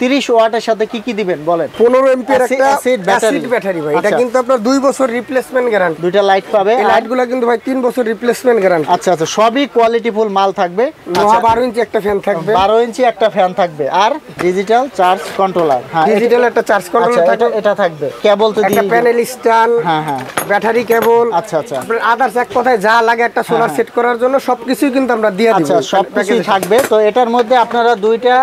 তিরিশ ওয়াটের সাথে কি কি দিবেন বলেন? পনেরো এমপির Acid- একটা অ্যাসিড ব্যাটারি ভাই। এটা আচ্ছা। কিন্তু আপনার দুই বছর রিপ্লেসমেন্ট গ্যারান্টি দুইটা লাইট পাবে এই লাইটগুলো কিন্তু ভাই তিন বছর রিপ্লেসমেন্ট গ্যারান্টি আচ্ছা আচ্ছা সবই কোয়ালিটিফুল মাল থাকবে। নোহা বারো ইঞ্চি একটা ফ্যান থাকবে। বারো ইঞ্চি একটা ফ্যান থাকবে আর ডিজিটাল চার্জ কন্ট্রোলার হ্যাঁ ডিজিটাল একটা চার্জ আচ্ছা কন্ট্রোল এটা থাকবে। এটা থাকবে। কেবল তো দিয়ে প্যানেল স্ট্যান্ড হ্যাঁ হ্যাঁ। ব্যাটারি কেবল আচ্ছা আচ্ছা। আপনার আদার্স এক কথায় যা লাগে একটা সোলার সেট করার জন্য সবকিছুই কিন্তু আমরা দিয়ে দিব। আচ্ছা সব কিছুই থাকবে। তো এটার মধ্যে আপনারা দুইটা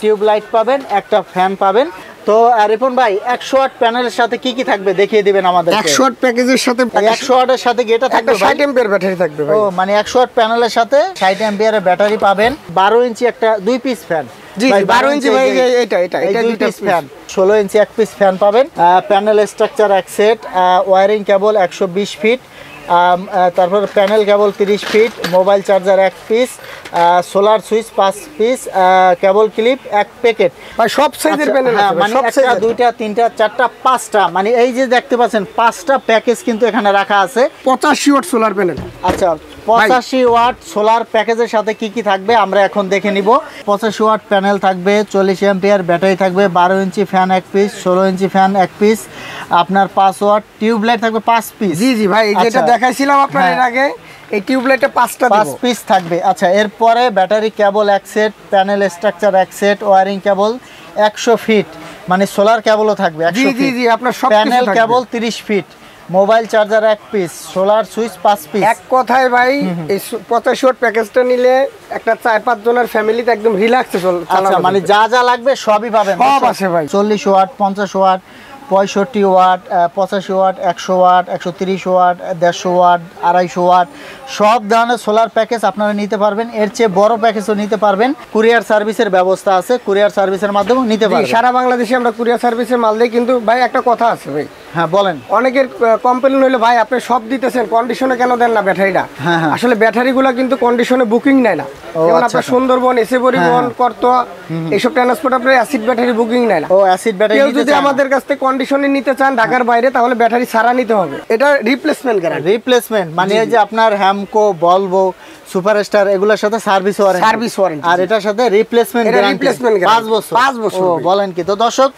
টিউব লাইট পাবেন একটা ফ্যান পাবেন। তো রিপন ভাই একশো আট প্যানেলের সাথে কি কি থাকবে দেখিয়ে দিবেন আমাদের একশো ওয়াট প্যাকেজের সাথে একশো ওয়াটের সাথে এটা থাকবে? ষাট এমপিয়ার ব্যাটারি থাকবে ও মানে একশো ওয়াট প্যানেলের সাথে ষাট এম্পিয়ারের ব্যাটারি পাবেন। বারো ইঞ্চি একটা দুই পিস ফ্যান জি, জি, 12 ইঞ্চি ভাই, এই- এইটা, এইটা, এই এটা দুই দুইটা পিস ফ্যান ষোলো ইঞ্চি এক পিস ফ্যান পাবেন। প্যানেল স্ট্রাকচার এক সেট ওয়ারিং কেবল একশো বিশ ফিট তারপর প্যানেল কেবল তিরিশ ফিট মোবাইল চার্জার এক পিস সোলার সুইচ পাঁচ পিস কেবল ক্লিপ এক প্যাকেট। মানে সব সাইজের প্যানেল মানে একটা সাইজের। দুইটা তিনটা চারটা পাঁচটা মানে এই যে দেখতে পাচ্ছেন পাঁচটা প্যাকেজ কিন্তু এখানে রাখা আছে। পঁচাশি ওয়াট সোলার প্যানেল। আচ্ছা পঁচাশি ওয়াট সোলার প্যাকেজের সাথে কি কি থাকবে আমরা এখন দেখে নিব। পঁচাশি ওয়াট প্যানেল থাকবে চল্লিশ এম্পিয়ার ব্যাটারি থাকবে বারো ইঞ্চি ফ্যান এক পিস ষোলো ইঞ্চি ফ্যান এক পিস আপনার পাঁচ ওয়াট টিউবলাইট থাকবে পাঁচ পিস। জি জি ভাই যেটা আচ্ছা। দেখাইছিলাম আপনার হ্যাঁ। এর আগে এই টিউবলাইটে পাঁচটা পাঁচ পিস থাকবে। আচ্ছা এরপরে ব্যাটারি কেবল এক সেট প্যানেল স্ট্রাকচার এক সেট ওয়ারিং কেবল একশো ফিট মানে সোলার কেবলও থাকবে জি জি জি আপনার সব প্যানেল কেবল তিরিশ ফিট। মোবাইল চার্জার এক পিস সোলার সুইচ পাঁচ পিস এক কথায় ভাই এই পঁচাশি ওয়াট প্যাকেজটা নিলে একটা চার পাঁচ জনের ফ্যামিলিতে একদম রিল্যাক্সে আচ্ছা মানে যা যা লাগবে সবই পাবেন। সব আছে ভাই। চল্লিশ ওয়াট পঞ্চাশ ওয়াট পঁয়ষট্টি ওয়াট পঁচাশি ওয়াট একশো ওয়াট একশো তিরিশ ওয়াট দেড়শো ওয়াট আড়াইশো ওয়াট সব ধরনের সোলার প্যাকেজ আপনারা নিতে পারবেন। এর চেয়ে বড় প্যাকেজও নিতে পারবেন। কুরিয়ার সার্ভিসের ব্যবস্থা আছে কুরিয়ার সার্ভিসের মাধ্যমেও নিতে পারবেন। সারা বাংলাদেশে আমরা কুরিয়ার সার্ভিসের মাল দিই কিন্তু ভাই একটা কথা আছে ভাই। হ্যাঁ বলেন। অনেকের কমপ্লেন হইল ভাই আপনি সব দিতেছেন কন্ডিশনে কেন দেন না ব্যাটারিটা? হ্যাঁ, হ্যাঁ। আসলে ব্যাটারিগুলো কিন্তু কন্ডিশনে বুকিং নেয় না। যেমন আচ্ছা, আপনার আচ্ছা। সুন্দরবন এসে পরিবহন করতোয়া এইসব ট্রান্সপোর্ট আপনার অ্যাসিড ব্যাটারি বুকিং নেয় না। ও অ্যাসিড ব্যাটারি কেউ যদি আমাদের কাছ থেকে কন্ডিশনে নিতে চান ঢাকার বাইরে তাহলে ব্যাটারি ছাড়া নিতে হবে। এটা রিপ্লেসমেন্ট গ্যারান্টি রিপ্লেসমেন্ট মানে এই যে আপনার হ্যামকো বলব সুপারস্টার এগুলোর সাথে সার্ভিস ওয়ারেন্টি Service warranty, আর এটার সাথে রিপ্লেসমেন্ট গ্যারান্টি replacement guarantee, পাঁচ বছর। পাঁচ বছর, বলেন কি। তো দর্শক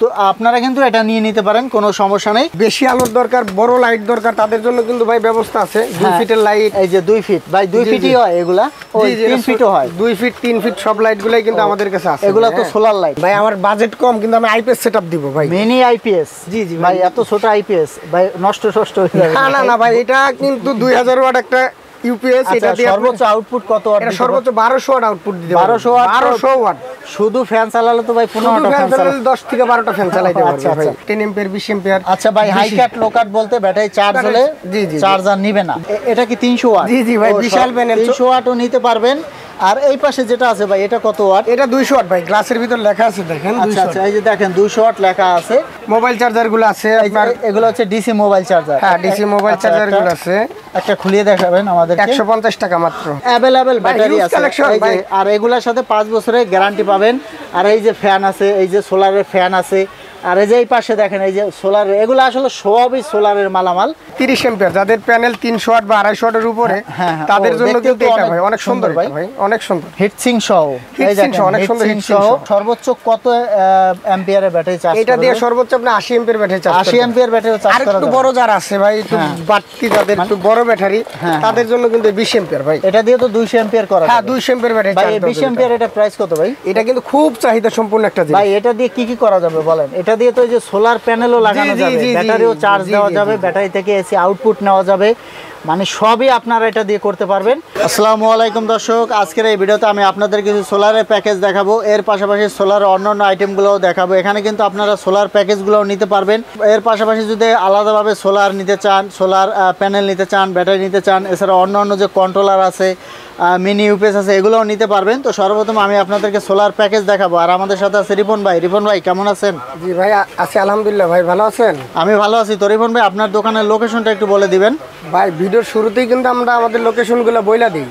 তো আপনারা কিন্তু এটা নিয়ে নিতে পারেন কোনো সমস্যা নেই। বেশি আলোর দরকার বড় লাইট দরকার তাদের জন্য কিন্তু ভাই ব্যবস্থা আছে। দুই হ্যাঁ, ফিটের লাইট এই যে দুই ফিট ভাই দুই ফিটই হয় এগুলা? তিন ফিটও হয়। দুই ফিট তিন ফিট সব লাইট গুলাই কিন্তু আমাদের কাছে আছে। এগুলা তো হ্যাঁ। সোলার লাইট ভাই আমার বাজেট কম কিন্তু আমি আইপিএস সেটআপ দিব ভাই। মিনি আইপিএস জি, জি, ভাই। এত ছোট আইপিএস ভাই নষ্ট নষ্ট হয়ে যাবে না না না ভাই এটা কিন্তু দুই হাজার ওয়াট একটা ইউপিএস আচ্ছা, এটা দিয়ে সর্বোচ্চ আউটপুট কত watt এটা সর্বোচ্চ বারোশো ওয়াট আউটপুট দিতে পারবে। 1200 watt তো- ওয়াট শুধু ফ্যান চালালে তো ভাই ফ্যান চালালে চালালে দশ থেকে বারোটা ফ্যান চালাইতে পারবে আচ্ছা, ভাই। টেন এম্পিয়ার বিশ এম্পিয়ার আচ্ছা ভাই হাই কাট লো কাট বলতে ব্যাটারি চার্জ হলে জি, জি। চার্জার নিবে না। এটা কি 300 ওয়াট জি, জি ভাই, বিশাল panel। 300 ওয়াটও নিতে পারবেন। আর এই পাশে যেটা আছে ভাই এটা কত ওয়াট এটা দুইশো ওয়াট ভাই গ্লাসের ভিতর লেখা আছে দেখেন আচ্ছা আচ্ছা এই যে দেখেন 200 ওয়াট লেখা আছে। মোবাইল চার্জারগুলো আছে আপনার এগুলো হচ্ছে ডিসি মোবাইল চার্জার হ্যাঁ ডিসি মোবাইল চার্জারগুলো আছে। একটা খুলিয়ে দেখাবেন আমাদের একশো পঞ্চাশ টাকা মাত্র। অ্যাভেলেবেল ব্যাটারি আছে। আর এগুলোর সাথে পাঁচ বছরের গ্যারান্টি পাবেন। আর এই যে ফ্যান আছে এই যে সোলারের ফ্যান আছে আর এই যে এই পাশে দেখেন এই যে সোলার এগুলো আসলে সবই সোলারের মালামাল। তিরিশ এম্পিয়ার যাদের প্যানেল তিনশো ওয়াট বা আড়াইশো ওয়াটের উপরে হ্যাঁ, হ্যাঁ। তাদের জন্য কিন্তু এটা ভাই অনেক সুন্দর ভাই। অনেক সুন্দর। হিটসিং সহ। এই দেখেন, অনেক সুন্দর heatsink সহ। সর্বোচ্চ কত অ্যাম্পিয়ারের ব্যাটারি চার্জ এটা দিয়ে সর্বোচ্চ আপনি আশি ampere battery charge 80 ampere battery charge আর করা একটু বড় যারা আছে ভাই একটু হ্যাঁ। বাড়তি যাদের একটু বড় ব্যাটারি হ্যাঁ, তাদের জন্য কিন্তু বিশ এম্পিয়ার ভাই। এটা দিয়ে তো 200 অ্যাম্পিয়ার করা হ্যাঁ যাবে। দুইশো এম্পিয়ার ব্যাটারি ভাই চার্জ 20 অ্যাম্পিয়ার এটা। প্রাইস কত ভাই? এটা কিন্তু খুব চাহিদা সম্পূর্ণ একটা জিনিস। ভাই এটা দিয়ে কি কি করা যাবে বলেন? এটা দিয়ে তো যে সোলার প্যানেলও লাগানো যাবে। ব্যাটারিও চার্জ দেওয়া যাবে ব্যাটারি থেকে এসি আউটপুট নেওয়া যাবে। মানে সবই আপনারা এটা দিয়ে করতে পারবেন। আসসালামু আলাইকুম দর্শক আজকের এই ভিডিওতে আমি আপনাদের কিছু সোলারের প্যাকেজ দেখাবো। এর পাশাপাশি সোলার অন্যান্য আইটেমগুলোও দেখাবো। এখানে কিন্তু আপনারা সোলার প্যাকেজগুলোও নিতে পারবেন। এর পাশাপাশি যদি আলাদাভাবে সোলার নিতে চান সোলার প্যানেল নিতে চান ব্যাটারি নিতে চান এছাড়া অন্য অন্য যে কন্ট্রোলার আছে মিনি ইউপিএস আছে এগুলোও নিতে পারবেন। তো সর্বপ্রথম আমি আপনাদেরকে সোলার প্যাকেজ দেখাবো। আর আমাদের সাথে আছে রিপন ভাই। রিপন ভাই কেমন আছেন? জি ভাই আছি আলহামদুলিল্লাহ। ভাই ভালো আছেন? আমি ভালো আছি। তো রিপন ভাই আপনার দোকানের লোকেশনটা একটু বলে দিবেন। ভাই ভিডিওর শুরুতেই কিন্তু আমরা আমাদের লোকেশনগুলো বইলা দিই।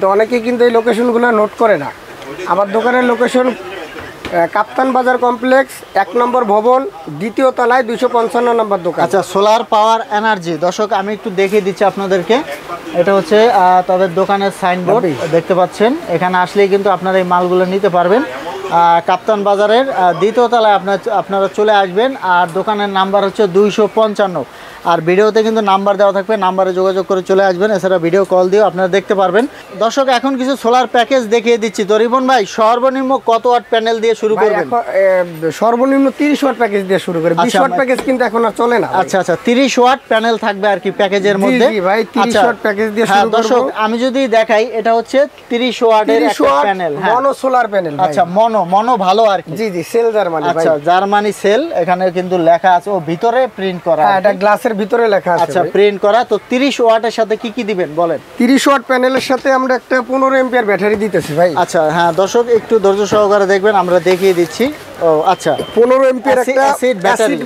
তো অনেকেই কিন্তু এই লোকেশনগুলো নোট করে না। আমার দোকানের লোকেশন কাপ্তান বাজার কমপ্লেক্স এক নম্বর ভবন দ্বিতীয় তলায় দুশো পঞ্চান্ন নম্বর দোকান। আচ্ছা সোলার পাওয়ার এনার্জি দর্শক আমি একটু দেখিয়ে দিচ্ছি আপনাদেরকে। এটা হচ্ছে তাদের দোকানের সাইনবোর্ড দেখতে পাচ্ছেন। এখানে আসলেই কিন্তু আপনারা এই মালগুলো নিতে পারবেন। কাপ্তান বাজারের দ্বিতীয় তলায় আপনার আপনারা চলে আসবেন। আর দোকানের নাম্বার হচ্ছে দুইশো পঞ্চান্ন। আর ভিডিওতে কিন্তু নাম্বার দেওয়া থাকবে নাম্বারে যোগাযোগ করে চলে আসবেন এছাড়া ভিডিও কল দিয়েও আপনারা দেখতে পারবেন। দর্শক এখন কিছু সোলার প্যাকেজ দেখিয়ে দিচ্ছি। তো রিবন ভাই সর্বনিম্ন কত ওয়াট প্যানেল দিয়ে শুরু করবেন? সর্বনিম্ন তিরিশ ওয়াট প্যাকেজ দিয়ে শুরু করে। বিশ আচ্ছা, ওয়াট প্যাকেজ কিন্তু এখন আর চলে না আচ্ছা আচ্ছা তিরিশ ওয়াট প্যানেল থাকবে আর কি প্যাকেজের মধ্যে? জি ভাই, 30 আচ্ছা, ওয়াট প্যাকেজ দিয়ে হ্যাঁ, শুরু করব। দর্শক আমি যদি দেখাই এটা হচ্ছে তিরিশ ওয়াটের একটা প্যানেল হ্যাঁ। মনো সোলার প্যানেল আচ্ছা মনো মনো ভালো আর কি। জি জি সেল জার্মানি ভাই। আচ্ছা জার্মানি সেল এখানে কিন্তু লেখা আছে ও ভিতরে প্রিন্ট করা হ্যাঁ এটা কি। গ্লাসের ভিতরে লেখা আছে আচ্ছা প্রিন্ট করা তো 30 ওয়াটের সাথে কি কি দিবেন বলেন? 30 ওয়াট প্যানেলের সাথে আমরা একটা 15 एंपিয়ার ব্যাটারি দিতেছি ভাই। আচ্ছা হ্যাঁ দর্শক একটু ধৈর্য সহকারে দেখবেন আমরা দেখিয়ে দিচ্ছি। ও আচ্ছা। পনেরো এম্পিয়ার Acid- একটা অ্যাসিড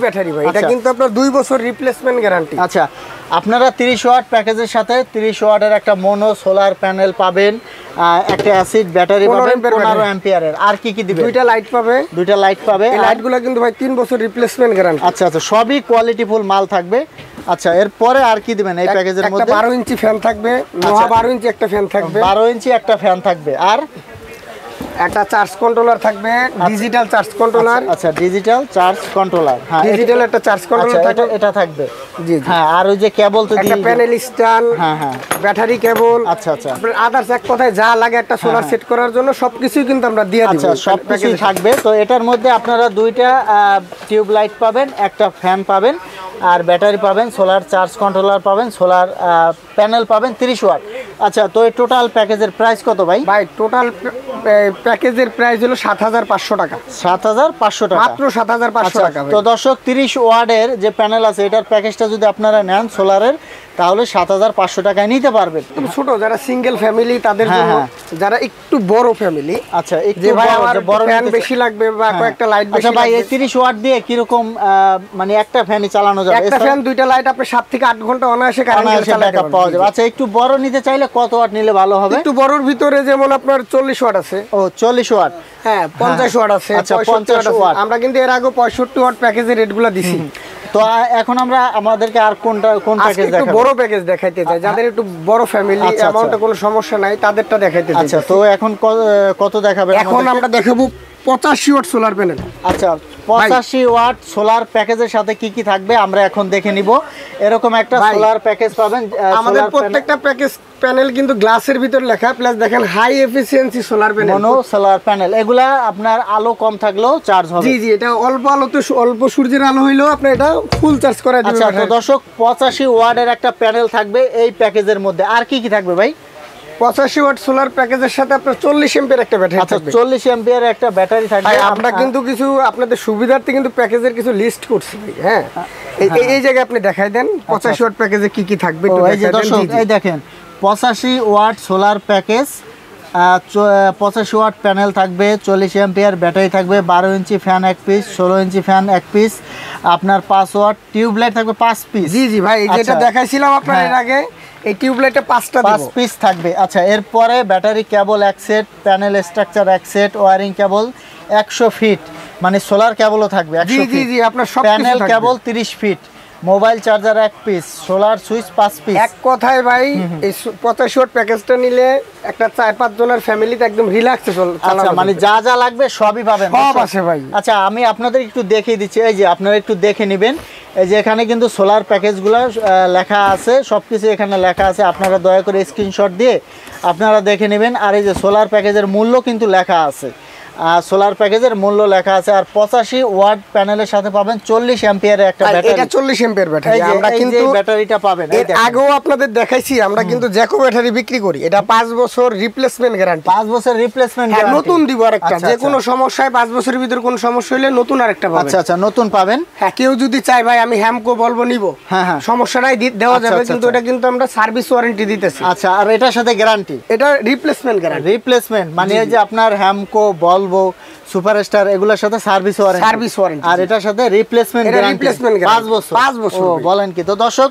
ব্যাটারি ভাই এটা আচ্ছা। কিন্তু আপনার 2 বছর রিপ্লেসমেন্ট গ্যারান্টি আচ্ছা আপনারা 30 ওয়াট প্যাকেজের সাথে 30 ওয়াটের একটা মোনো সোলার প্যানেল পাবেন একটা অ্যাসিড ব্যাটারি 15 পাবেন 15 অ্যাম্পিয়ারের। আর কি কি দিবেন? দুইটা লাইট পাবে। দুইটা লাইট পাবে। লাইটগুলো কিন্তু ভাই তিন বছর রিপ্লেসমেন্ট গ্যারান্টি আচ্ছা আচ্ছা সবই কোয়ালিটিফুল মাল থাকবে। আচ্ছা এরপরে আর কি দিবেন এই প্যাকেজের একটা মধ্যে? বারো ইঞ্চি ফ্যান থাকবে নোহা আচ্ছা। বারো ইঞ্চি একটা ফ্যান থাকবে। বারো ইঞ্চি একটা ফ্যান থাকবে। আর একটা চার্জ কন্ট্রোলার থাকবে ডিজিটাল চার্জ কন্ট্রোলার আচ্ছা ডিজিটাল চার্জ কন্ট্রোলার হ্যাঁ ডিজিটাল একটা চার্জ আচ্ছা কন্ট্রোলার এটা থাকবে। এটা থাকবে। জি হ্যাঁ আর ওই যে কেবল তো একটা প্যানেল স্ট্যান্ড হ্যাঁ হ্যাঁ। ব্যাটারি কেবল আচ্ছা আচ্ছা। আপনার আদার্স এক কথায় যা লাগে একটা সোলার সেট করার জন্য সবকিছুই কিন্তু আমরা দিয়ে দিব। আচ্ছা সব কিছুই থাকবে। তো এটার মধ্যে আপনারা দুইটা টিউব লাইট পাবেন একটা ফ্যান পাবেন আর ব্যাটারি পাবেন সোলার চার্জ কন্ট্রোলার পাবেন সোলার প্যানেল পাবেন 30 ওয়াট আচ্ছা তো এই টোটাল প্যাকেজের প্রাইস কত ভাই? ভাই টোটাল প্যাকেজের প্রাইস হলো সাত হাজার পাঁচশো টাকা। সাত হাজার পাঁচশো টাকা। মাত্র সাত হাজার পাঁচশো আচ্ছা টাকা তো দর্শক তিরিশ ওয়ার্ডের যে প্যানেল আছে এটার প্যাকেজটা যদি আপনারা নেন সোলারের তাহলে সাত হাজার পাঁচশো টাকায় নিতে পারবেন। ছোট যারা সিঙ্গেল ফ্যামিলি তাদের হ্যাঁ, জন্য হ্যাঁ। যারা একটু বড় ফ্যামিলি আচ্ছা একটু যে ভাই আমার বড় ফ্যান বেশি লাগবে বা হ্যাঁ। কয়েকটা লাইট বেশি আচ্ছা ভাই এই লাগবে। তিরিশ ওয়াট দিয়ে কীরকম আহ, মানে একটা ফ্যানই চালানো যাবে? একটা ফ্যান দুইটা লাইট আপনি সাত থেকে আট ঘণ্টা অনায়াসে কারেন্ট চালাতে পাওয়া যাবে। আচ্ছা একটু বড় নিতে চাইলে কত ওয়াট নিলে ভালো হবে? একটু বড়র ভিতরে যেমন আপনার চল্লিশ ওয়াট আছে ও চল্লিশ ওয়াট। হ্যাঁ পঞ্চাশ ওয়াট আছে আচ্ছা, 65 50 ওয়াট আমরা কিন্তু এর আগে পঁয়ষট্টি ওয়াট প্যাকেজের রেটগুলো দিছি। তো এখন আমরা আমাদেরকে আর কোনটা কোন প্যাকেজ একটু দেখাবো? বড় প্যাকেজ দেখাইতে চাই। যাদের একটু বড় ফ্যামিলি আচ্ছা, আচ্ছা। অ্যামাউন্টে কোনো সমস্যা নাই তাদেরটা দেখাইতে আচ্ছা তো এখন কত দেখাবে এখন আমরা দেখাবো পঁচাশি ওয়াট সোলার প্যানেল আচ্ছা পঁচাশি ওয়াট সোলার প্যাকেজের সাথে কি কি থাকবে? আমরা এখন দেখে নিব। এরকম একটা সোলার প্যাকেজ পাবেন আমাদের প্রত্যেকটা প্যাকেজ প্যানেল কিন্তু গ্লাসের ভিতর লেখা। প্লাস দেখেন high efficiency solar panel mono solar panel এগুলা আপনার আলো কম থাকলেও চার্জ হবে। জি জি এটা অল্প আলোতে অল্প সূর্যের আলো হইলেও আপনি এটা ফুল চার্জ করে দিবেন আচ্ছা দর্শক পঁচাশি ওয়াটের একটা প্যানেল থাকবে এই প্যাকেজের মধ্যে। আর কি কি থাকবে ভাই? পঁচাশি ওয়াট সোলার প্যাকেজের সাথে আপনার চল্লিশ এম্পের একটা ব্যাটারি আচ্ছা থাকবে। চল্লিশ এম্পিয়ার একটা ব্যাটারি থাকবে। আমরা কিন্তু কিছু আপনাদের সুবিধার্থে কিন্তু প্যাকেজের কিছু লিস্ট করছি ভাই, হ্যাঁ? এই- এই- জায়গায় আপনি দেখাই দেন পঁচাশি ওয়াট প্যাকেজে কি কি থাকবে আচ্ছা, এই যে দর্শক জি, জি। এই দেখেন পঁচাশি ওয়াট সোলার প্যাকেজ পঁচাশি ওয়াট প্যানেল থাকবে চল্লিশ এম্পিয়ার ব্যাটারি থাকবে বারো ইঞ্চি ফ্যান এক পিস ষোলো ইঞ্চি ফ্যান এক পিস আপনার পাঁচ ওয়াট টিউবলাইট থাকবে পাঁচ পিস জি জি ভাই যেটা আচ্ছা। দেখাইছিলাম আপনার এর হ্যাঁ। আগে এই টিউবলাইটে পাঁচটা পাঁচ পিস থাকবে। আচ্ছা এরপরে ব্যাটারি কেবল এক সেট প্যানেল স্ট্রাকচার এক সেট ওয়ারিং কেবল একশো ফিট মানে সোলার কেবলও থাকবে জি জি জি আপনার সব প্যানেল কেবল তিরিশ ফিট মোবাইল চার্জার এক পিস সোলার সুইচ পাঁচ পিস এক কথায় ভাই এই পঁচাশি ওয়াট প্যাকেজটা নিলে একটা চার পাঁচ জনের ফ্যামিলিতে একদম রিল্যাক্সে আচ্ছা মানে যা যা লাগবে সবই পাবেন। সব আছে ভাই। আচ্ছা আমি আপনাদের একটু দেখিয়ে দিচ্ছি এই যে আপনারা একটু দেখে নেবেন। এই যে এখানে কিন্তু সোলার প্যাকেজগুলো লেখা আছে সব কিছু এখানে লেখা আছে। আপনারা দয়া করে স্ক্রিনশট দিয়ে আপনারা দেখে নেবেন। আর এই যে সোলার প্যাকেজের মূল্য কিন্তু লেখা আছে। সোলার প্যাকেজের মূল্য লেখা আছে আর পঁচাশি ওয়াট প্যানেলের সাথে পাবেন চল্লিশ এম্পিয়ার একটা এটা ব্যাটারি চল্লিশ এম্পের ব্যাটারি আমরা কিন্তু ব্যাটারিটা পাবেন এর আগেও আপনাদের দেখাইছি আমরা কিন্তু জ্যাকো ব্যাটারি বিক্রি করি। এটা পাঁচ বছর রিপ্লেসমেন্ট গ্যারান্টি পাঁচ বছর রিপ্লেসমেন্ট হ্যাঁ নতুন দিব আরেকটা। যে কোনো সমস্যায় পাঁচ বছরের ভিতরে কোনো সমস্যা হলে নতুন আরেকটা পাবেন। আচ্ছা আচ্ছা নতুন পাবেন। হ্যাঁ কেউ যদি চায় ভাই আমি হ্যামকো বলব নিব। হ্যাঁ, হ্যাঁ। সমস্যাটাই দেওয়া আচ্ছা, যাবে আচ্ছা, কিন্তু আচ্ছা। এটা কিন্তু আমরা সার্ভিস ওয়ারেন্টি দিতেছি। আচ্ছা আর এটার সাথে গ্যারান্টি এটা রিপ্লেসমেন্ট গ্যারান্টি রিপ্লেসমেন্ট মানে যে আপনার হ্যামকো বলব সুপারস্টার এগুলোর সাথে সার্ভিস ওয়ারেন্টি সার্ভিস ওয়ারেন্টি আর এটার সাথে রিপ্লেসমেন্ট গ্যারান্টি replacement guarantee, পাঁচ বছর। 5 বছর। বলেন কি। তো দর্শক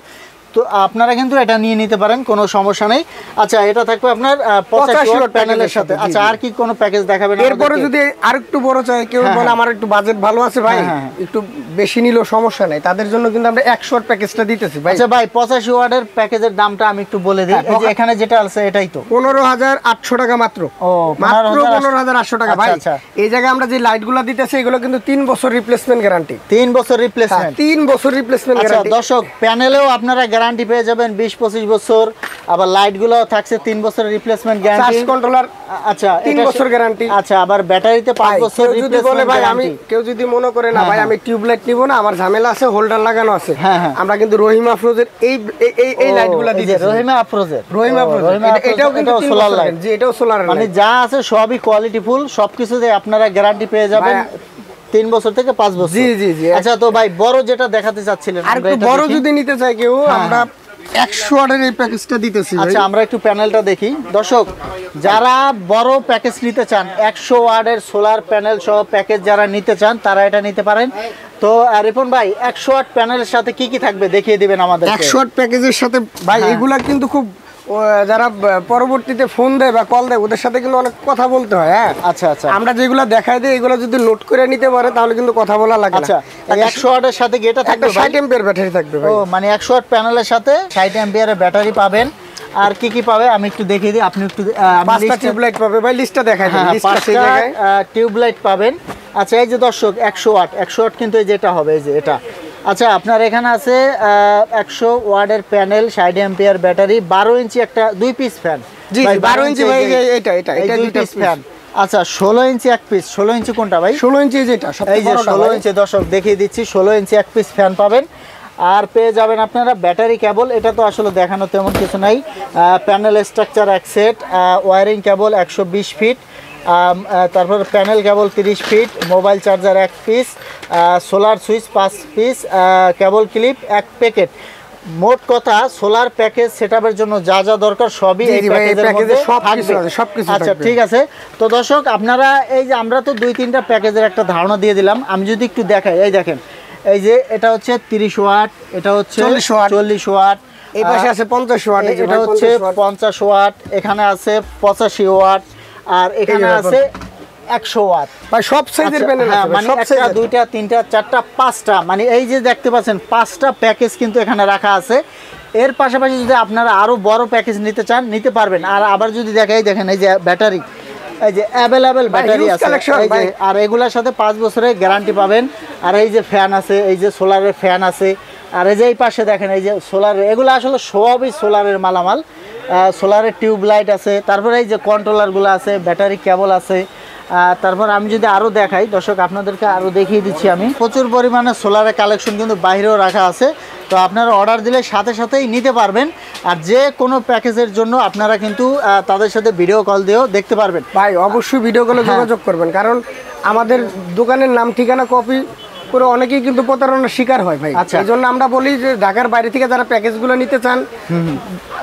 তো আপনারা কিন্তু এটা নিয়ে নিতে পারেন কোনো সমস্যা নেই। আচ্ছা এটা থাকবে আপনার পঁচাশি ওয়াট প্যানেলের সাথে। আচ্ছা আর কি কোনো প্যাকেজ দেখাবেন এরপরে যদি আর একটু বড় চাই কেউ হ্যাঁ, বলে হ্যাঁ। আমার একটু বাজেট ভালো আছে ভাই হ্যাঁ। একটু বেশি নিলেও সমস্যা নাই। তাদের জন্য কিন্তু আমরা একশো ওয়াট প্যাকেজটা দিতেছি ভাই। আচ্ছা ভাই পঁচাশি ওয়াটের প্যাকেজের দামটা আমি একটু বলে দিই। যে এখানে যেটা আছে এটাই তো। পনেরো হাজার আটশো টাকা মাত্র। ও, মাত্র পনেরো হাজার আটশো টাকা ভাই। আচ্ছা, আচ্ছা। এই জায়গায় আমরা যে লাইটগুলো দিতেছি এগুলো কিন্তু তিন বছর রিপ্লেসমেন্ট গ্যারান্টি তিন বছর রিপ্লেসমেন্ট তিন বছর রিপ্লেসমেন্ট আচ্ছা গ্যারান্টি দর্শক প্যানেলেও আপনারা গ্যারান্টি পেয়ে যাবেন বিশ পঁচিশ বছর। আবার লাইটগুলো থাকছে তিন বছরের রিপ্লেসমেন্ট গ্যারান্টি কন্ট্রোলার আচ্ছা তিন বছর guarantee। আচ্ছা আবার ব্যাটারিতে পাঁচ বছর যদি বলে ভাই আমি কেউ যদি মনে করে না হ্যাঁ, ভাই হ্যাঁ। আমি টিউবলাইট নিব না আমার ঝামেলা আছে হোল্ডার লাগানো আছে। হ্যাঁ। আমরা কিন্তু রহিমা ফ্রোজের এই এই- এই লাইটগুলো এই যে আফরোজের রহিমা রহিমা আফরোজ, এটাও কিন্তু সোলার লাইট জি এটাও সোলার মানে যা আছে সবই কোয়ালিটি ফুল সবকিছুতে আপনারা গ্যারান্টি পেয়ে যাবেন। তিন বছর থেকে পাঁচ বছর। জি, জি, জি। আচ্ছা তো ভাই বড় যেটা দেখাতে চাচ্ছিলেন আর বড় যদি নিতে চাই কেউ হ্যাঁ, আমরা একশো ওয়াটের এই প্যাকেজটা দিতেছি আচ্ছা আমরা একটু প্যানেলটা দেখি। দর্শক যারা বড় প্যাকেজ নিতে চান একশো ওয়ার্ডের সোলার প্যানেল সহ প্যাকেজ যারা নিতে চান তারা এটা নিতে পারেন। তো রিপন ভাই একশো ওয়াট প্যানেলের সাথে কি কি থাকবে দেখিয়ে দিবেন আমাদের একশো ওয়াট প্যাকেজের সাথে ভাই হ্যাঁ। এগুলা কিন্তু খুব যারা পরবর্তীতে ফোন দেয় বা কল দেয় ওদের সাথে কিন্তু অনেক কথা বলতে হয় হ্যাঁ? আচ্ছা আচ্ছা। আমরা যেগুলো দেখাই দিই এগুলো যদি নোট করে নিতে পারে তাহলে কিন্তু কথা বলা লাগে আচ্ছা এই একশো ওয়াটের সাথে কি এটা থাকবে? ষাট এম্পিয়ার ব্যাটারি থাকবে ভাই। ও মানে একশো ওয়াট প্যানেলের সাথে ষাট এম্পিয়ারের ব্যাটারি পাবেন। আর কি কি পাবে? আমি একটু দেখিয়ে দিই আপনি একটু পাঁচটা টিউবলাইট পাবে ভাই লিস্টটা দেখাই দিই হ্যাঁ লিস্টটা সেই পাঁচটা জায়গায়। টিউবলাইট পাবেন। আচ্ছা এই যে দর্শক একশো ওয়াট একশো ওয়াট কিন্তু এই যেটা হবে এই যে এটা। আচ্ছা আপনার এখানে আছে একশো ওয়ার্ডের প্যানেল ষাট এম্পিয়ার ব্যাটারি বারো ইঞ্চি একটা দুই পিস ফ্যান জি, 12 ইঞ্চি ভাই, এই- এটা, এটা দুই পিস ফ্যান আচ্ছা ষোলো ইঞ্চি এক পিস ষোলো ইঞ্চি কোনটা ভাই? ষোলো ইঞ্চি যেটা এই যে ষোলো ইঞ্চি দর্শক দেখিয়ে দিচ্ছি ষোলো ইঞ্চি এক পিস ফ্যান পাবেন। আর পেয়ে যাবেন আপনারা ব্যাটারি কেবল এটা তো আসলে দেখানো তেমন কিছু নাই। প্যানেল স্ট্রাকচার এক সেট ওয়ারিং কেবল একশো বিশ ফিট তারপর প্যানেল কেবল তিরিশ ফিট মোবাইল চার্জার এক পিস সোলার সুইচ পাঁচ পিস কেবল ক্লিপ এক প্যাকেট। মোট কথা সোলার প্যাকেজ সেটআপের জন্য যা যা দরকার সবই এই প্যাকেজের মধ্যে সব কিছু আছে, সব আচ্ছা ঠিক আছে। তো দর্শক আপনারা এই যে আমরা তো দুই তিনটা প্যাকেজের একটা ধারণা দিয়ে দিলাম আমি যদি একটু দেখাই এই দেখেন এই যে এটা হচ্ছে তিরিশ ওয়াট এটা হচ্ছে 40 ওয়াট। চল্লিশ ওয়াট এই পাশে আছে পঞ্চাশ ওয়াট এই এটা হচ্ছে 50 পঞ্চাশ ওয়াট এখানে আছে পঁচাশি ওয়াট আর এখানে আছে একশো ওয়াট। সব সাইজের আচ্ছা, প্যানেল হ্যাঁ, মানে একটা দুইটা তিনটা চারটা পাঁচটা মানে এই যে দেখতে পাচ্ছেন পাঁচটা প্যাকেজ কিন্তু এখানে রাখা আছে। এর পাশাপাশি যদি আপনারা আরও বড় প্যাকেজ নিতে চান নিতে পারবেন। আর আবার যদি দেখাই দেখেন এই যে ব্যাটারি এই যে অ্যাভেলেবেল ব্যাটারি আছে। এই যে আর এগুলোর সাথে পাঁচ বছরের গ্যারান্টি পাবেন। আর এই যে ফ্যান আছে এই যে সোলারের ফ্যান আছে। আর এই যে এই পাশে দেখেন এই যে সোলার এগুলো আসলে সবই সোলারের মালামাল। সোলারের টিউব লাইট আছে, তারপরে এই যে কন্ট্রোলারগুলো আছে, ব্যাটারি কেবল আছে তারপর আমি যদি আরও দেখাই, দর্শক, আপনাদেরকে আরও দেখিয়ে দিচ্ছি আমি প্রচুর পরিমাণে সোলারের কালেকশন কিন্তু বাইরেও রাখা আছে, তো আপনারা অর্ডার দিলে সাথে সাথেই নিতে পারবেন, আর যে কোনো প্যাকেজের জন্য আপনারা কিন্তু তাদের সাথে ভিডিও কল দিয়েও দেখতে পারবেন ভাই, অবশ্যই ভিডিও কলে। যোগাযোগ করবেন, কারণ আমাদের দোকানের নাম, ঠিকানা কপি করে অনেকেই কিন্তু প্রতারণার শিকার হয় ভাই আচ্ছা। এই জন্য আমরা বলি যে ঢাকার বাইরে থেকে যারা প্যাকেজগুলো নিতে চান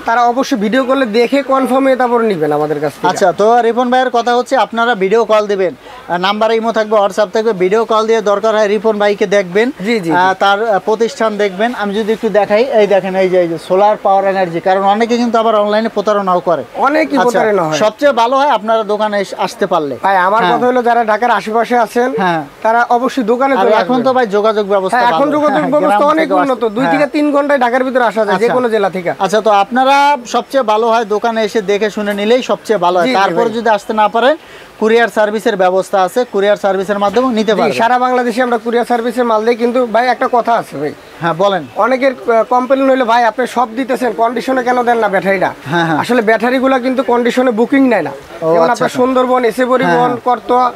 তারা অবশ্যই ভিডিও কলে দেখে কনফার্ম হয়ে তারপর নিবেন আমাদের কাছ থেকে আচ্ছা তো রিপন ভাইয়ের কথা হচ্ছে আপনারা ভিডিও কল দিবেন নাম্বার ইমো থাকবে হোয়াটসঅ্যাপ থাকবে ভিডিও কল দিয়ে দরকার হয় রিপন ভাইকে দেখবেন জি, জি। তার প্রতিষ্ঠান দেখবেন আমি যদি একটু দেখাই এই দেখেন এই যে সোলার পাওয়ার এনার্জি কারণ অনেকে কিন্তু আবার অনলাইনে প্রতারণাও করে অনেকই আচ্ছা, প্রতারণা হয় সবচেয়ে ভালো হয় আপনারা দোকানে আসতে পারলে ভাই আমার হ্যাঁ। কথা হলো যারা ঢাকার আশেপাশে আছেন হ্যাঁ। তারা অবশ্যই দোকানে চলে এখন। তো ভাই যোগাযোগ ব্যবস্থা হ্যাঁ এখন যোগাযোগ হ্যাঁ, ব্যবস্থা অনেক উন্নত। দুই হ্যাঁ। থেকে তিন ঘন্টায় ঢাকার ভিতরে আসা যায় যে আচ্ছা। কোনো জেলা থেকে। আচ্ছা তো আপনারা সবচেয়ে ভালো হয় দোকানে এসে দেখে শুনে নিলেই সবচেয়ে ভালো হয়। তারপর যদি আসতে না পারেন কুরিয়ার সার্ভিসের ব্যবস্থা আছে কুরিয়ার সার্ভিসের মাধ্যমে নিতে পারবেন সারা বাংলাদেশে আমরা কুরিয়ার সার্ভিসে মাল দিই কিন্তু ভাই একটা কথা আছে ভাই। হ্যাঁ বলেন। অনেকের কমপ্লেন হইলে ভাই আপনি সব দিতেছেন কন্ডিশনে কেন দেন না ব্যাটারিটা? হ্যাঁ, হ্যাঁ। আসলে ব্যাটারিগুলো কিন্তু কন্ডিশনে বুকিং নেয় না। যেমন আচ্ছা, আপনার আচ্ছা। সুন্দরবন এসে পরিবহন করতোয়া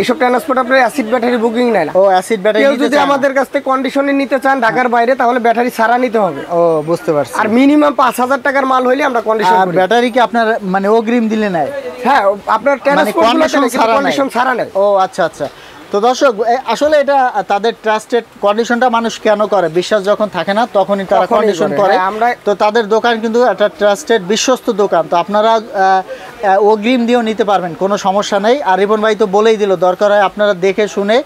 এইসব ট্রান্সপোর্ট আপনার অ্যাসিড ব্যাটারি বুকিং নেয় না। ও অ্যাসিড ব্যাটারি কেউ যদি আমাদের কাছ থেকে কন্ডিশনে নিতে চান ঢাকার বাইরে তাহলে ব্যাটারি ছাড়া নিতে হবে। ও বুঝতে পারছি। আর মিনিমাম পাঁচ হাজার টাকার মাল হইলে আমরা কন্ডিশন ব্যাটারি কি আপনার মানে অগ্রিম দিলে নেয়? হ্যাঁ আপনার কন্ডিশন ছাড়া নাই? ও আচ্ছা আচ্ছা। তো দর্শক আসলে এটা তাদের ট্রাস্টেড কন্ডিশনটা মানুষ কেন করে? বিশ্বাস যখন থাকে না তখনই তারা কন্ডিশন করে। হ্যাঁ, আমরা- তো তাদের দোকান কিন্তু একটা ট্রাস্টেড বিশ্বস্ত দোকান। তো আপনারা অগ্রিম দিয়েও নিতে পারবেন কোনো সমস্যা নেই। আর রিপন ভাই তো বলেই দিল দরকার হয় আপনারা দেখে শুনে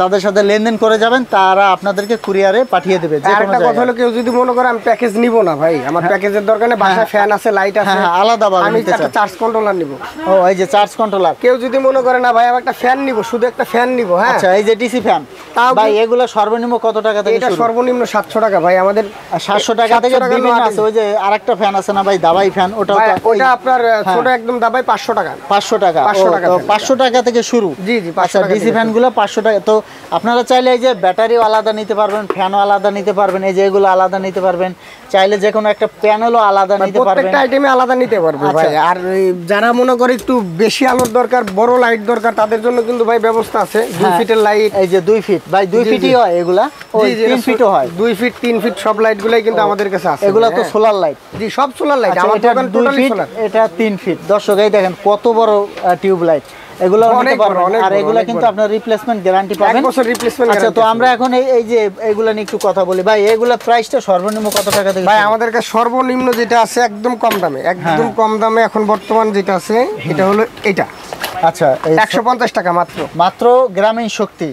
তাদের সাথে লেনদেন করে যাবেন তারা আপনাদেরকে কুরিয়ারে পাঠিয়ে দেবে একটা কথা। হলো কেউ যদি মনে করে আমি প্যাকেজ নিব না ভাই আমার প্যাকেজের দরকার নেই বাসায় ফ্যান আছে লাইট আছে হ্যাঁ, হ্যাঁ, আলাদাভাবে আমি একটা চার্জ কন্ট্রোলার নিব। ও এই যে চার্জ কন্ট্রোলার কেউ যদি মনে করে না ভাই আমি একটা ফ্যান নিব শুধু একটা ফ্যান নিব হ্যাঁ। আচ্ছা এই যে ডিসি ফ্যান তাও ভাই এগুলো সর্বনিম্ন কত টাকা থেকে এটা সর্বনিম্ন সাতশো টাকা ভাই আমাদের সাতশো টাকা থেকে বিভিন্ন আছে ওই যে আরেকটা ফ্যান আছে না ভাই দাবাই ফ্যান ওটা ওটা আপনার ছোট একদম দাবাই পাঁচশো টাকা। পাঁচশো টাকা 500 ও, টাকা তো fan। পাঁচশো টাকা থেকে শুরু। জি, জি, আচ্ছা ডিসি থেকে ফ্যানগুলো পাঁচশো টাকা তো আপনারা চাইলে এই যে ব্যাটারিও আলাদা নিতে পারবেন ফ্যানও আলাদা নিতে পারবেন এই যে এগুলো আলাদা নিতে পারবেন চাইলে যে কোনো একটা প্যানেলও আলাদা নিতে পারবেন। প্রত্যেকটা আইটেমে আলাদা নিতে পারবে আচ্ছা। ভাই আর যারা মনে করে একটু বেশি আলোর দরকার বড় লাইট দরকার তাদের জন্য কিন্তু ভাই ব্যবস্থা আছে। দুই হ্যাঁ, ফিটের লাইট এই যে দুই ফিট ভাই দুই জি, জি। ফিটই হয় এগুলা? ওই তিন ফিটও হয়। দুই ফিট তিন ফিট সব লাইট গুলাই কিন্তু আমাদের কাছে আছে। এগুলা তো হ্যাঁ। সোলার লাইট জি সব সোলার লাইট এটা দোকান টোটালি সোলার এটা তিন ফিট দর্শক এই দেখেন কত বড় টিউব লাইট এগুলো অনেক নিতে বড়, পারবেন আর এগুলা কিন্তু আপনার রিপ্লেসমেন্ট গ্যারান্টি পাবেন। বছর রিপ্লেসমেন্ট আচ্ছা তো আমরা এখন এই এই যে এগুলা নিয়ে একটু কথা বলি। ভাই এগুলা প্রাইসটা সর্বনিম্ন কত টাকা থেকে ভাই আমাদের কাছে সর্বনিম্ন যেটা আছে একদম কম দামে। একদম হ্যাঁ। কম দামে এখন বর্তমান যেটা আছে এটা হলো এটা। আচ্ছা একশো পঞ্চাশ টাকা মাত্র। মাত্র গ্রামীণ শক্তি।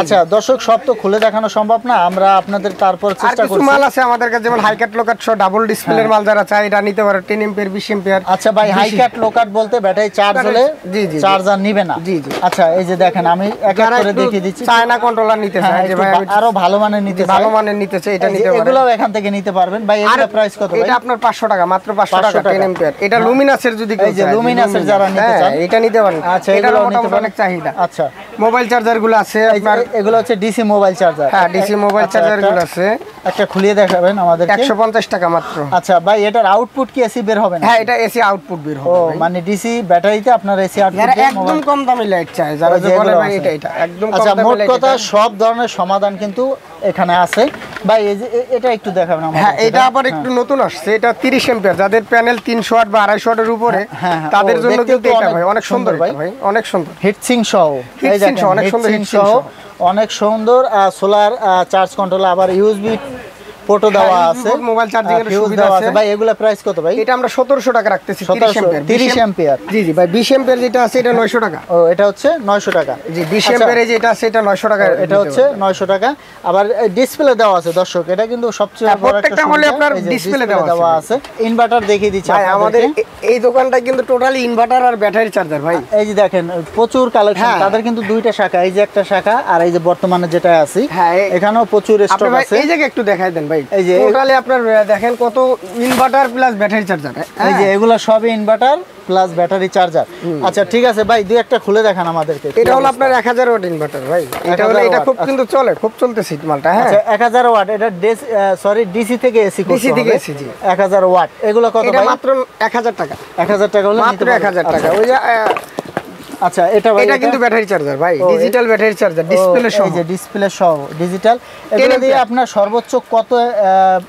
আচ্ছা দর্শক সব তো খুলে দেখানো সম্ভব না আমরা আপনাদের তারপর চেষ্টা করছি। মাল আছে আমাদের কাছে যেমন হাইকাট লোকাট সহ ডাবল ডিসপ্লের মাল যারা এটা নিতে পারে এম্পিয়ার বিশ এম্পিয়ার হ্যাঁ। আচ্ছা ভাই হাই কাট লো কাট বলতে ব্যাটারি চার্জ হলে জি, জি। চার্জার নিবে না। জি, জি। আচ্ছা এই যে দেখেন আমি এক এক করে দেখিয়ে দিচ্ছি। চায়না কন্ট্রোলার নিতে হ্যাঁ, চায় যে ভাই আরও ভালো মানের নিতে ভালো মানের নিতে চাই এটা নিতে এগুলোও এখান থেকে নিতে পারবেন। ভাই এগুলো প্রাইস কত ভাই? এটা আপনার পাঁচশো টাকা মাত্র পাঁচশো 500 টাকা। এম্পিয়ার এটা লুমিনাসের যদি কেউ এই যে লুমিনাসের যারা নিতে হ্যাঁ, চান। এটা নিতে পারেন। আচ্ছা এগুলো মোটামুটি অনেক চাহিদা। আচ্ছা। মোবাইল চার্জারগুলো আছে আপনার এগুলো হচ্ছে ডিসি মোবাইল চার্জার। হ্যাঁ ডিসি মোবাইল চার্জারগুলো আছে। একটা খুলিয়ে দেখাবেন একশো পঞ্চাশ টাকা মাত্র। আচ্ছা ভাই এটার আউটপুট কি এসি বের হবে না হ্যাঁ এটা এসি আউটপুট বের হবে। মানে ডিসি ব্যাটারিতে আপনার এসি আউটপুট একদম কম দামি লাইট চায় যারা যে বলে ভাই এটা এটা একদম কম আচ্ছা দামি মোট লাইট কথা সব ধরনের সমাধান কিন্তু এখানে আছে ভাই এই যে এটা একটু দেখাবেন আমাদের হ্যাঁ এটা আবার একটু নতুন আসছে এটা তিরিশ এম্পিয়ার যাদের প্যানেল তিনশো ওয়াট বা আড়াইশো ওয়াটের উপরে হ্যাঁ, হ্যাঁ। তাদের জন্য কিন্তু এটা ভাই অনেক সুন্দর ভাই। অনেক সুন্দর হিটসিং সহ হিটসিং সহ, অনেক সুন্দর হিটসিং সহ। অনেক সুন্দর সোলার চার্জ কন্ট্রোল আবার ইউএসবি পোর্টও দেওয়া হ্যাঁ, আছে। মোবাইল চার্জিং এর সুবিধা দেওয়া আছে। ভাই এগুলা প্রাইস কত ভাই? এটা আমরা সতেরোশো টাকা রাখতেছি তিরিশ 1700 30 অ্যাম্পিয়ার জি জি ভাই বিশ এম্পিয়ার যেটা আছে এটা নয়শো টাকা। ও এটা হচ্ছে নয়শো টাকা। জি বিশ আচ্ছা, এম্পিয়ার যেটা আছে এটা নয়শো টাকা এটা হচ্ছে নয়শো টাকা। আবার ডিসপ্লে দেওয়া আছে দর্শক এটা কিন্তু সবচেয়ে হ্যাঁ, বড় প্রত্যেকটা হলে আপনার display দেওয়া আছে। ইনভার্টার দেখিয়ে দিচ্ছি ভাই আমাদের এই দোকানটা কিন্তু টোটালি ইনভার্টার আর ব্যাটারি চার্জার ভাই। এই যে দেখেন প্রচুর কালেকশন হ্যাঁ। তাদের কিন্তু দুইটা শাখা এই যে একটা শাখা আর এই যে বর্তমানে যেটা আছি হ্যাঁ, এখানেও প্রচুর স্টক আছে। এই জায়গায় একটু দেখাই দেন ভাই এই যে- টোটালি আপনার দেখেন কত ইনভার্টার প্লাস ব্যাটারি চার্জার এই যে এগুলো সবই ইনভার্টার প্লাস ব্যাটারি চার্জার আচ্ছা ঠিক আছে ভাই দুই একটা খুলে দেখান আমাদেরকে। এটা হলো আপনার এক হাজার ওয়াট ইনভার্টার ভাই। এটা হলো এটা খুব কিন্তু চলে খুব চলতেছে মালটা হ্যাঁ? আচ্ছা এক হাজার ওয়াট এটা সরি ডিসি থেকে এসি DC থেকে AC, জি। এক হাজার ওয়াট এগুলো কত এটা মাত্র এক হাজার টাকা। এক হাজার টাকা হলে মাত্র এক পারবেন। হাজার টাকা। আচ্ছা, ওই যে আচ্ছা এটা এটা কিন্তু ব্যাটারি চার্জার ভাই। ডিজিটাল ব্যাটারি চার্জার ডিসপ্লে সহ। যে ডিসপ্লে সহ ডিজিটাল এগুলো দিয়ে আপনার সর্বোচ্চ কত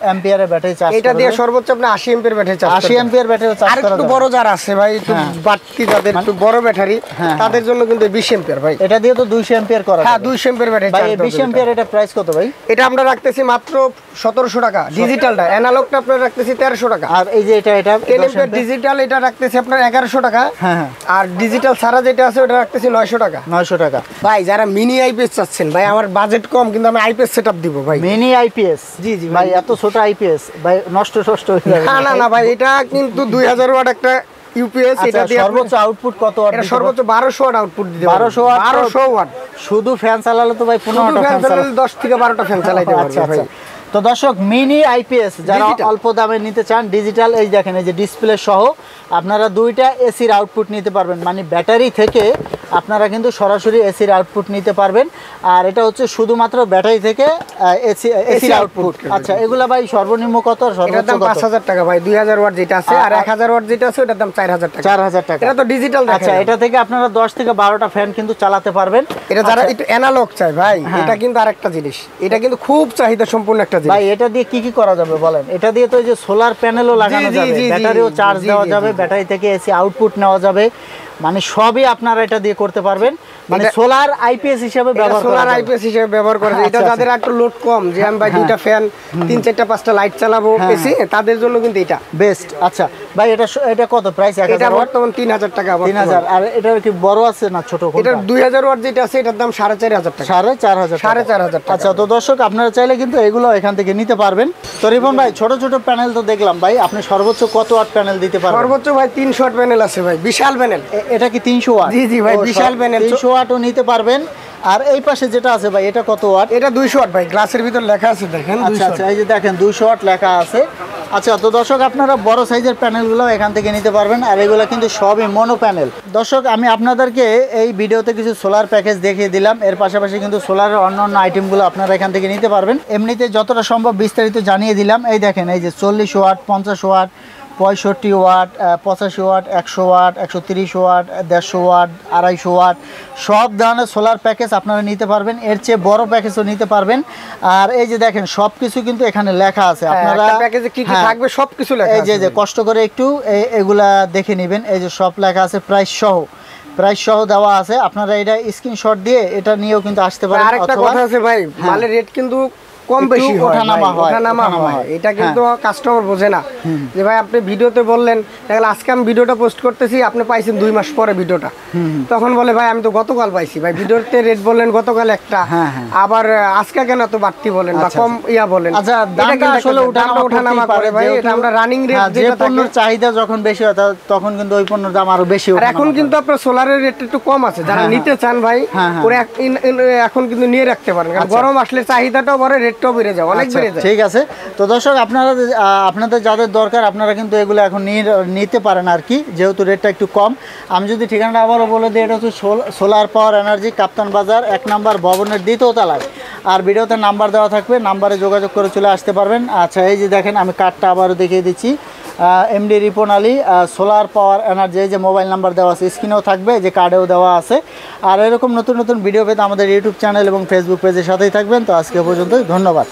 অ্যাম্পিয়ারের ব্যাটারি চার্জ এটা দিয়ে সর্বোচ্চ আপনি আশি ampere battery charge 80 ampere battery charge আর একটু বড় যারা আছে ভাই একটু হ্যাঁ। বাড়তি যাদের একটু বড় ব্যাটারি হ্যাঁ, তাদের জন্য কিন্তু বিশ এম্পিয়ার ভাই। এটা দিয়ে তো 200 অ্যাম্পিয়ার করা হ্যাঁ যাবে। দুইশো এম্পিয়ার ব্যাটারি ভাই চার্জ 20 অ্যাম্পিয়ার এটা প্রাইস কত ভাই? এটা আমরা রাখতেছি মাত্র সতেরোশো টাকা ডিজিটালটা অ্যানালগটা আপনার রাখতেছি তেরোশো টাকা। আর এই যে এটা এটা 10? ডিজিটাল এটা রাখতেছি আপনার এগারোশো টাকা। হ্যাঁ হ্যাঁ। আর ডিজিটাল ছাড়া যেটা আছে ওটা রাখতেছি নয়শো টাকা। 900 টাকা। ভাই যারা মিনি আইপিএস চাচ্ছেন ভাই আমার বাজেট কম কিন্তু আমি আইপিএস সেটআপ দিব ভাই। মিনি আইপিএস জি, জি, ভাই এত ছোট আইপিএস ভাই নষ্ট নষ্ট হয়ে যাবে। না না না ভাই এটা কিন্তু দুই হাজার ওয়াট একটা ইউপিএস আচ্ছা এটা দিয়ে সর্বোচ্চ আউটপুট কত এটা সর্বোচ্চ বারোশো ওয়াট আউটপুট দিতে 1200 watt তো- বারোশো ওয়াট শুধু ফ্যান চালালে তো ভাই শুধু 15টা ফ্যান চালালে চালালে দশ থেকে বারোটা ফ্যান চালাইতে আচ্ছা পারবে ভাই। আচ্ছা তো দর্শক মিনি আইপিএস যারা অল্প দামে নিতে চান ডিজিটাল এই দেখেন এই যে ডিসপ্লে সহ আপনারা দুইটা এসির আউটপুট নিতে পারবেন। মানে ব্যাটারি থেকে আপনারা কিন্তু সরাসরি এসির আউটপুট নিতে পারবেন। আর এটা হচ্ছে শুধুমাত্র ব্যাটারি থেকে এসি এসির আউটপুট আচ্ছা এগুলা ভাই সর্বনিম্ন কত আর সর্বোচ্চ দাম কত? পাঁচ হাজার টাকা ভাই দুই হাজার ওয়াট যেটা আছে আর- আর এক হাজার ওয়াট যেটা আছে ওটার দাম চার হাজার টাকা। চার হাজার টাকা। এটা তো ডিজিটাল আচ্ছা এটা থেকে আপনারা দশ থেকে বারোটা ফ্যান কিন্তু চালাতে পারবেন। এটা যারা আচ্ছা, একটু অ্যানালগ চায় ভাই হ্যাঁ। এটা কিন্তু আরেকটা জিনিস। এটা কিন্তু খুব চাহিদা সম্পূর্ণ একটা জিনিস। ভাই এটা দিয়ে কি কি করা যাবে বলেন? এটা দিয়ে তো এই যে সোলার প্যানেলও লাগানো যাবে ব্যাটারিও চার্জ দেওয়া যাবে ব্যাটারি থেকে এসি আউটপুট নেওয়া যাবে। মানে সবই আপনারা এটা দিয়ে করতে পারবেন। মানে সোলার আইপিএস হিসেবে ব্যবহার করা সোলার আইপিএস হিসেবে ব্যবহার করে আচ্ছা, এটা আচ্ছা। যাদের একটু লোড কম যে আমি ভাই দুইটা ফ্যান তিন চারটা পাঁচটা লাইট চালাবো হ্যাঁ, এসি তাদের জন্য কিন্তু এটা। বেস্ট আচ্ছা ভাই এটা এটা কত প্রাইস এটা বর্তমান তিন হাজার টাকা তিন হাজার। আর এটার কি বড় আছে না ছোট কোনটা? দুই হাজার ওয়াট যেটা আছে এটার দাম সাড়ে চারি হাজার টাকা। সাড়ে চার হাজার টাকা। সাড়ে চার হাজার টাকা। আচ্ছা তো দর্শক আপনারা চাইলে কিন্তু এগুলো এখান থেকে নিতে পারবেন। তো রিপন ভাই ছোট ছোট প্যানেল তো দেখলাম। ভাই আপনি সর্বোচ্চ কত ওয়াট প্যানেল দিতে পারবেন? সর্বোচ্চ ভাই তিন শট প্যানেল আছে ভাই বিশাল প্যানেল এটা কি তিনশো ওয়াট? জি, জি ভাই, বিশাল panel। তিনশো ওয়াটও নিতে পারবেন। আর এই পাশে যেটা আছে ভাই এটা কত ওয়াট? এটা দুইশো ওয়াট ভাই গ্লাসের ভিতর লেখা আছে দেখেন আচ্ছা আচ্ছা এই যে দেখেন দুশো ওয়াট লেখা আছে। আচ্ছা তো দর্শক আপনারা বড় সাইজের প্যানেলগুলো এখান থেকে নিতে পারবেন আর এগুলো কিন্তু সবই মনো প্যানেল দর্শক আমি আপনাদেরকে এই ভিডিওতে কিছু সোলার প্যাকেজ দেখিয়ে দিলাম। এর পাশাপাশি কিন্তু সোলারের অন্য অন্য আইটেমগুলো আপনারা এখান থেকে নিতে পারবেন। এমনিতে যতটা সম্ভব বিস্তারিত জানিয়ে দিলাম। এই দেখেন এই যে চল্লিশ ওয়াট পঞ্চাশ ওয়াট পঁয়ষট্টি ওয়াট পঁচাশি ওয়াট একশো ওয়াট একশো তিরিশ ওয়াট দেড়শো ওয়াট আড়াইশো ওয়াট সব ধরনের সোলার প্যাকেজ আপনারা নিতে পারবেন। এর চেয়ে বড় প্যাকেজও নিতে পারবেন। আর এই যে দেখেন সব কিছু কিন্তু এখানে লেখা আছে। আপনারা প্যাকেজে কি কি হ্যাঁ, থাকবে সবকিছু লেখা এই যে যে কষ্ট করে একটু এগুলা দেখে নেবেন। এই যে সব লেখা আছে প্রাইস সহ। প্রাইস সহ দেওয়া আছে। আপনারা এটা স্ক্রিনশট দিয়ে এটা নিয়েও কিন্তু আসতে পারেন আরেকটা কথা আছে ভাই মালের রেট কিন্তু কম বেশি ওঠানামা হয়, ওঠানামা। এটা কিন্তু। কাস্টমার বোঝে না। যে ভাই আপনি ভিডিওতে বললেন দেখলে আজকে আমি ভিডিওটা পোস্ট করতেছি আপনি পাইছেন দুই মাস পরে ভিডিওটা। তখন বলে ভাই আমি তো গতকাল পাইছি। ভাই ভিডিওতে রেট বললেন গতকাল একটা। হ্যাঁ, হ্যাঁ। আবার আজকে কেন তো বাড়তি বলেন বা আচ্ছা, কম ইয়া বলেন? আচ্ছা দামটা আসলে ওঠানামা ওঠানামা করে ভাই। এটা আমরা রানিং রেট যে পণ্যের চাহিদা যখন বেশি হয় তখন কিন্তু ওই পণ্যের দাম আরও বেশি আর এখন কিন্তু আপনার সোলারের রেট একটু কম আছে। যারা নিতে চান ভাই। ওরা এখন কিন্তু নিয়ে রাখতে পারেন। কারণ আচ্ছা। গরম আসলে চাহিদাটাও বাড়ে রেটটাও বেড়ে যায় অনেক আচ্ছা, বেড়ে যায় ঠিক আছে। তো দর্শক আপনারা আপনাদের যাদের দরকার আপনারা কিন্তু এগুলো এখন নিতে পারেন আর কি যেহেতু রেটটা একটু কম। আমি যদি ঠিকানাটা আবারও বলে দিই এটা হচ্ছে সোলার পাওয়ার এনার্জি কাপ্তান বাজার এক নাম্বার ভবনের দ্বিতীয় তলায়। আর ভিডিওতে নাম্বার দেওয়া থাকবে নাম্বারে যোগাযোগ করে চলে আসতে পারবেন। আচ্ছা এই যে দেখেন আমি কার্ডটা আবারও দেখিয়ে দিচ্ছি। MD Ripon Ali solar power energy যে মোবাইল নাম্বার দেওয়া আছে স্ক্রিনেও থাকবে যে কার্ডেও দেওয়া আছে। আর এরকম নতুন নতুন ভিডিও পেতে আমাদের ইউটিউব চ্যানেল এবং ফেসবুক পেজের সাথেই থাকবেন। তো আজকে পর্যন্ত ধন্যবাদ।